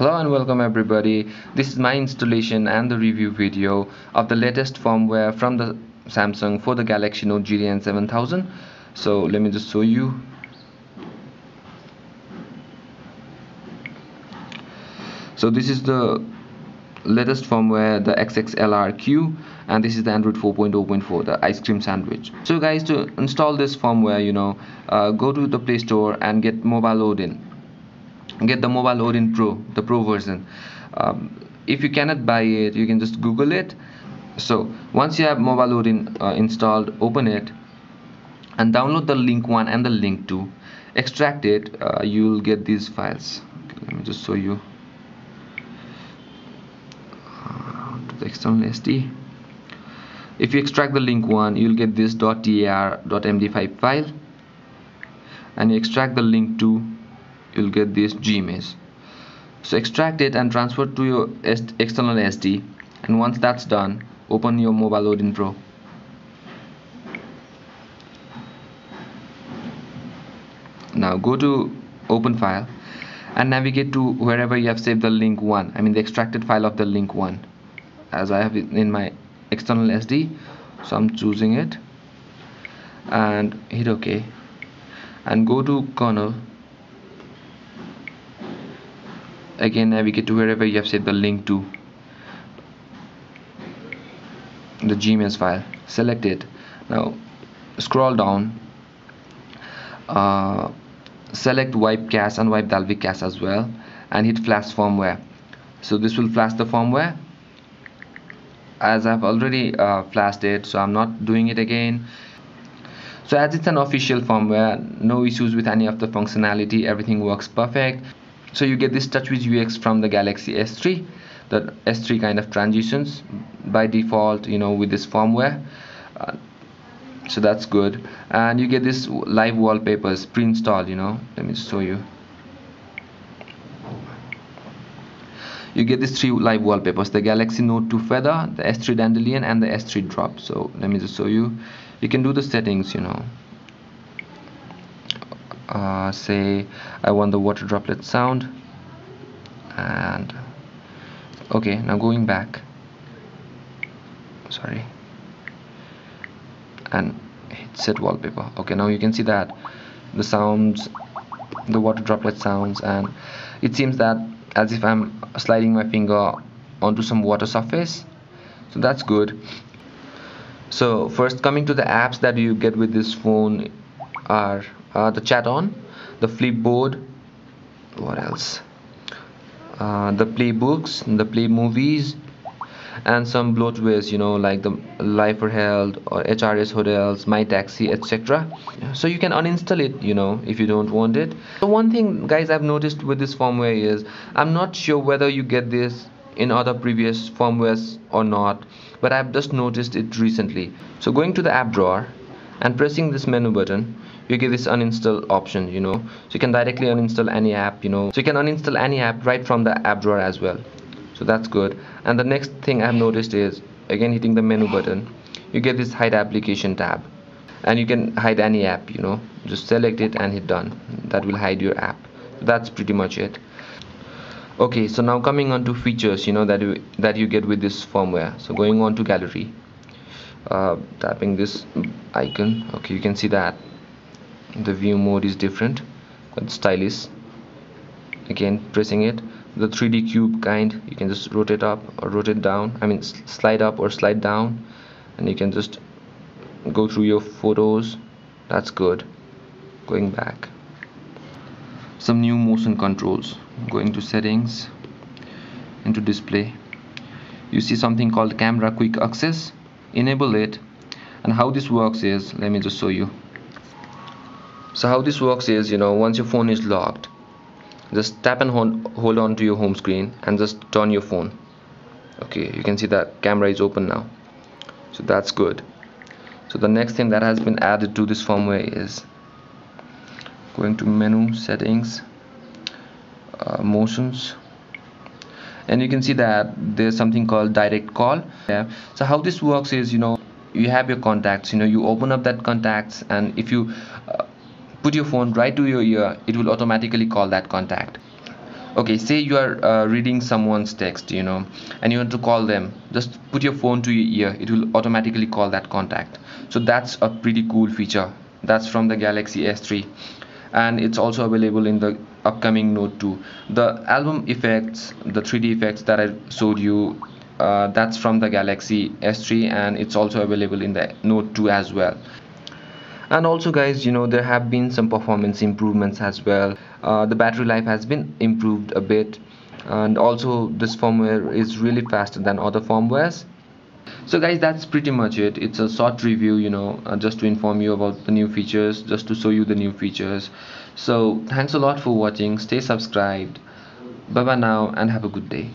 Hello and welcome everybody. This is my installation and the review video of the latest firmware from the Samsung for the Galaxy Note GTN 7000. So let me just show you. So this is the latest firmware the XXLRQ and this is the Android 4.0.4 the ice cream sandwich so guys to install this firmware you know uh, go to the Play Store and get mobile Odin get the mobile Odin Pro the Pro version. Um, if you cannot buy it you can just google it. So once you have mobile Odin uh, installed open it and download the link 1 and the link 2 extract it uh, you'll get these files. Okay, let me just show you. To the external SD if you extract the link one you'll get this .tar.md5 file. And you extract the link two you'll get this gimage so extract it and transfer to your external SD and once that's done open your mobile Odin Pro. Now go to open file and navigate to wherever you have saved the link 1 I mean the extracted file of the link 1 as I have it in my external SD so I'm choosing it. And hit OK and go to kernel again navigate to wherever you have set the link to the gmsh file. Select it. Now scroll down. Uh, select wipe cache and wipe dalvik cache as well and hit flash firmware. So this will flash the firmware. As I've already uh, flashed it so I'm not doing it again. So as it's an official firmware no issues with any of the functionality everything works perfect so you get this TouchWiz UX from the Galaxy S3 the S3 kind of transitions by default you know with this firmware. Uh, so that's good. And you get this live wallpapers pre-installed you know. Let me show you. You get these three live wallpapers the Galaxy Note 2 Feather the S3 Dandelion and the S3 Drop. So let me just show you. You can do the settings you know uh, say I want the water droplet sound. And okay now going back. Sorry. And hit set wallpaper. Okay now you can see that the sounds the water droplet sounds and it seems that as if I'm sliding my finger onto some water surface. So that's good. So first coming to the apps that you get with this phone are uh, the ChatON the flipboard what else? Uh, the playbooks the play movies and some bloatwares you know like the life for health or hrs hotels my taxi etc so you can uninstall it you know if you don't want it. So one thing guys i've noticed with this firmware is i'm not sure whether you get this in other previous firmwares or not but i've just noticed it recently. So going to the app drawer and pressing this menu button you get this uninstall option you know. So you can directly uninstall any app you know. So you can uninstall any app right from the app drawer as well. So that's good. And the next thing I've noticed is again hitting the menu button you get this hide application tab. And you can hide any app you know. Just select it and hit done. That will hide your app. That's pretty much it. Okay so now coming on to features you know that you that you get with this firmware. So going on to gallery. Uh, tapping this icon. Okay you can see that the view mode is different but stylish. Again pressing it. The 3d cube kind you can just rotate up or rotate down. I mean slide up or slide down. And you can just go through your photos. That's good. Going back. Some new motion controls. Going to settings into display. You see something called camera quick access. Enable it. And how this works is let me just show you so how this works is you know once your phone is locked just tap and hold, hold on to your home screen and just turn your phone. Okay you can see that camera is open now. So that's good. So the next thing that has been added to this firmware is going to menu settings uh, motions. And you can see that there's something called direct call. Yeah. So how this works is you know you have your contacts. You know you open up that contacts and if you uh, put your phone right to your ear it will automatically call that contact. Okay say you are uh, reading someone's text you know and you want to call them just put your phone to your ear it will automatically call that contact. So that's a pretty cool feature. That's from the galaxy s3 and it's also available in the upcoming note 2 the album effects the 3d effects that i showed you uh, that's from the galaxy s3 and it's also available in the note 2 as well and also guys you know there have been some performance improvements as well. Uh, the battery life has been improved a bit. And also this firmware is really faster than other firmwares. So guys that's pretty much it. It's a short review you know uh, just to inform you about the new features just to show you the new features. So thanks a lot for watching. Stay subscribed. Bye bye now and have a good day